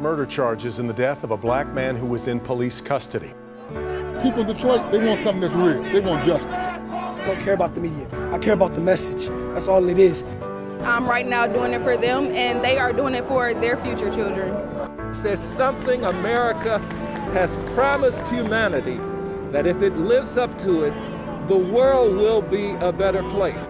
Murder charges in the death of a black man who was in police custody. People in Detroit, they want something that's real. They want justice. I don't care about the media. I care about the message. That's all it is. I'm right now doing it for them, and they are doing it for their future children. There's something America has promised humanity that if it lives up to it, the world will be a better place.